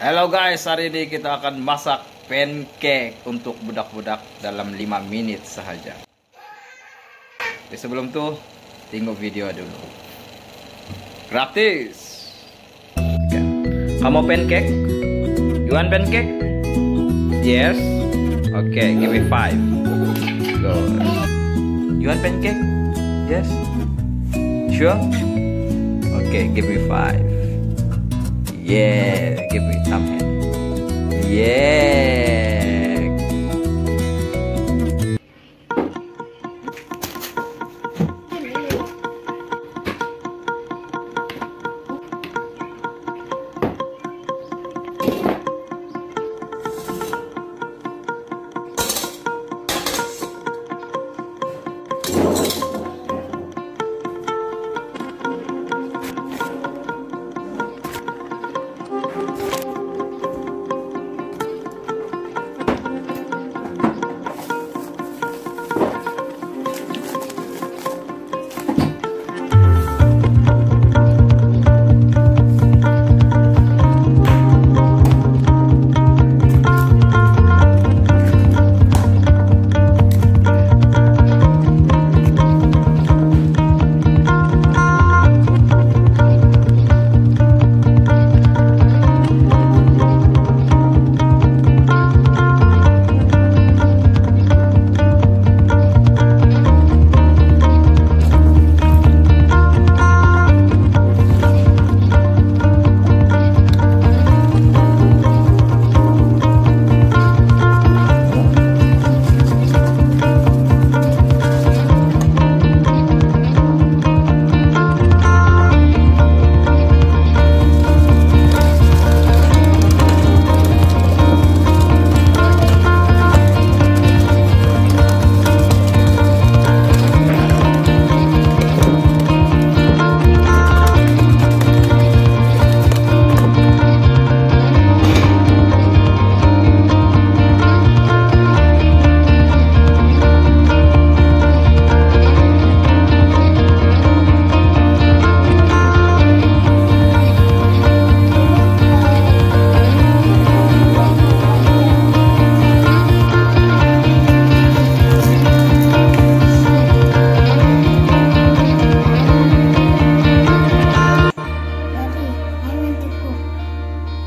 Halo guys, hari ini kita akan masak pancake untuk budak-budak dalam 5 menit saja. Oke, sebelum tuh, tengok video dulu. Gratis. Kamu pancake? You want pancake? Yes. Okay, give me five. Go. You want pancake? Yes. Sure? Okay, give me five. Yeah, give me thumb hand. Yeah.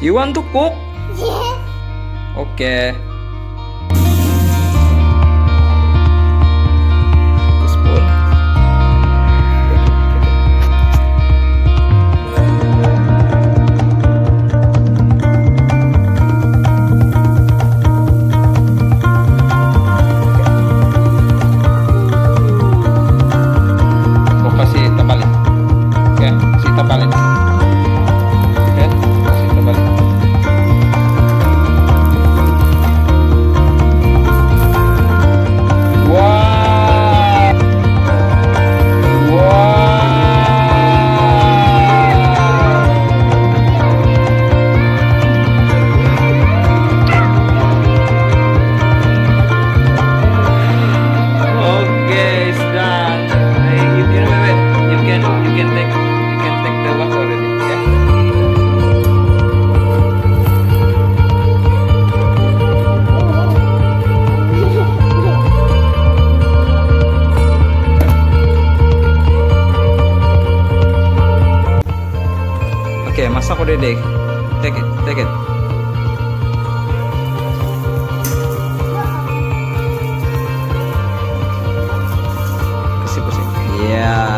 You want to cook? Okay. Oke, masak udah deh. Take it, take it. Kasih pusing. Ya, that's